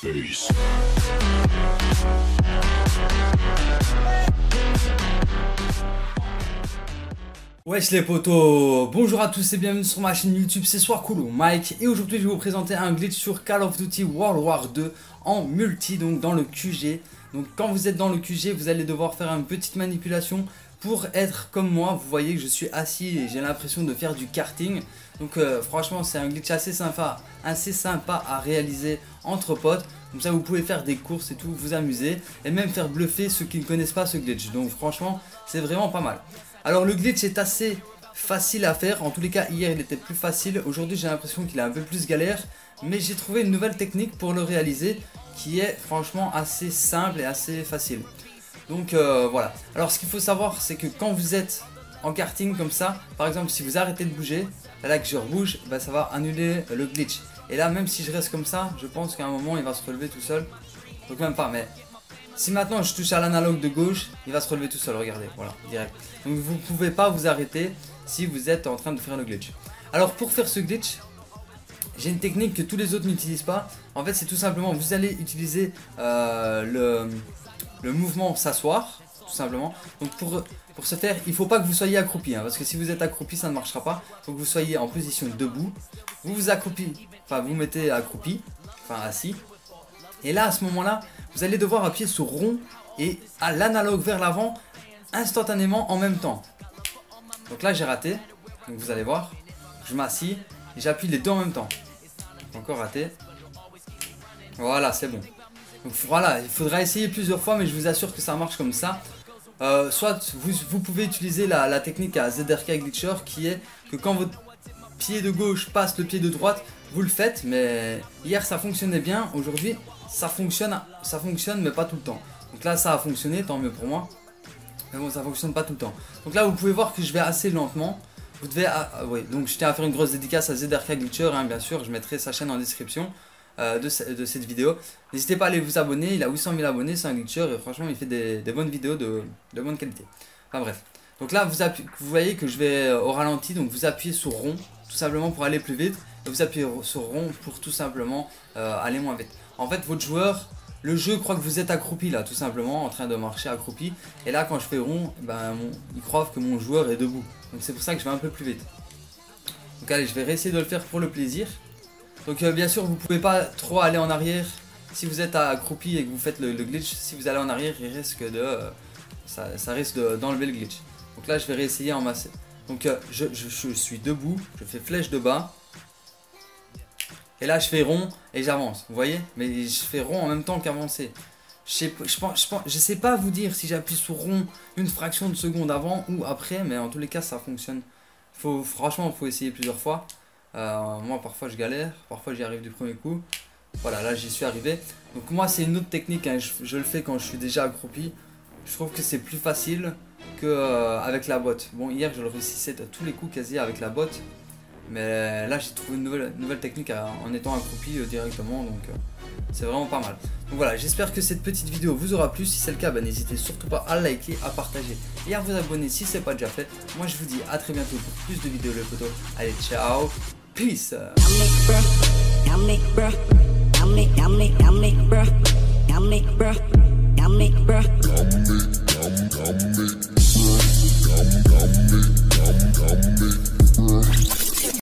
face. Wesh les potos, bonjour à tous et bienvenue sur ma chaîne YouTube, c'est Soir Cool Mike et aujourd'hui je vais vous présenter un glitch sur Call of Duty World War 2 en multi, donc dans le QG. Donc quand vous êtes dans le QG, vous allez devoir faire une petite manipulation pour être comme moi. Vous voyez que je suis assis et j'ai l'impression de faire du karting. Donc euh, franchement c'est un glitch assez sympa, assez sympa à réaliser entre potes. Comme ça vous pouvez faire des courses et tout, vous amuser et même faire bluffer ceux qui ne connaissent pas ce glitch. Donc franchement c'est vraiment pas mal. Alors le glitch est assez facile à faire, en tous les cas hier il était plus facile, aujourd'hui j'ai l'impression qu'il est un peu plus galère, mais j'ai trouvé une nouvelle technique pour le réaliser qui est franchement assez simple et assez facile. Donc euh, voilà, alors ce qu'il faut savoir c'est que quand vous êtes en karting comme ça, par exemple si vous arrêtez de bouger, là que je rebouge, bah, ça va annuler le glitch. Et là même si je reste comme ça, je pense qu'à un moment il va se relever tout seul, donc même pas, mais si maintenant je touche à l'analogue de gauche, il va se relever tout seul, regardez, voilà, direct. Donc vous pouvez pas vous arrêter si vous êtes en train de faire le glitch. Alors pour faire ce glitch, j'ai une technique que tous les autres n'utilisent pas. En fait c'est tout simplement, vous allez utiliser euh, le, mouvement s'asseoir, tout simplement. Donc pour, pour ce faire, il ne faut pas que vous soyez accroupi, hein, parce que si vous êtes accroupi ça ne marchera pas. Il faut que vous soyez en position debout. Vous vous accroupissez, enfin vous mettez accroupi, enfin assis. Et là à ce moment là, vous allez devoir appuyer sur rond et à l'analogue vers l'avant instantanément en même temps. Donc là j'ai raté, donc vous allez voir, je m'assis et j'appuie les deux en même temps. Encore raté. Voilà, c'est bon. Donc voilà, il faudra essayer plusieurs fois, mais je vous assure que ça marche comme ça. Euh, soit vous, pouvez utiliser la, technique à ZRK Glitcher qui est que quand votre pied de gauche passe le pied de droite, vous le faites, mais hier ça fonctionnait bien, aujourd'hui ça fonctionne, ça fonctionne mais pas tout le temps. Donc là ça a fonctionné, tant mieux pour moi. Mais bon ça fonctionne pas tout le temps. Donc là vous pouvez voir que je vais assez lentement. Vous devez, ah, ah donc je tiens à faire une grosse dédicace à ZRK Glitcher, hein, bien sûr, je mettrai sa chaîne en description euh, de, cette vidéo. N'hésitez pas à aller vous abonner, il a 800 000 abonnés, c'est un glitcher et franchement il fait des, bonnes vidéos de, de, bonne qualité. Enfin bref. Donc là vous, vous voyez que je vais euh, au ralenti, donc vous appuyez sur rond, tout simplement pour aller plus vite. Et vous appuyez sur rond pour tout simplement euh, aller moins vite. En fait, votre joueur, le jeu croit que vous êtes accroupi là, tout simplement, en train de marcher accroupi. Et là, quand je fais rond, ben, il croit que mon joueur est debout. Donc c'est pour ça que je vais un peu plus vite. Donc allez, je vais réessayer de le faire pour le plaisir. Donc euh, bien sûr, vous pouvez pas trop aller en arrière. Si vous êtes accroupi et que vous faites le, glitch, si vous allez en arrière, il risque de, euh, ça, risque d'enlever le glitch. Donc là, je vais réessayer en masse. Donc je, je suis debout, je fais flèche de bas. Et là, je fais rond et j'avance. Vous voyez? Mais je fais rond en même temps qu'avancer. Je je, sais pas vous dire si j'appuie sur rond une fraction de seconde avant ou après, mais en tous les cas, ça fonctionne. Faut, franchement, faut essayer plusieurs fois. Euh, moi, parfois, je galère. Parfois, j'y arrive du premier coup. Voilà, là, j'y suis arrivé. Donc, moi, c'est une autre technique. Hein. Je, le fais quand je suis déjà accroupi. Je trouve que c'est plus facile qu'avec euh, avec la botte. Bon, hier, je le réussissais à tous les coups quasi avec la botte. Mais là j'ai trouvé une nouvelle, nouvelle technique en étant accroupi euh, directement donc euh, c'est vraiment pas mal. Donc voilà j'espère que cette petite vidéo vous aura plu. Si c'est le cas bah, n'hésitez surtout pas à liker, à partager et à vous abonner si c'est pas déjà fait. Moi je vous dis à très bientôt pour plus de vidéos les photos. Allez ciao, peace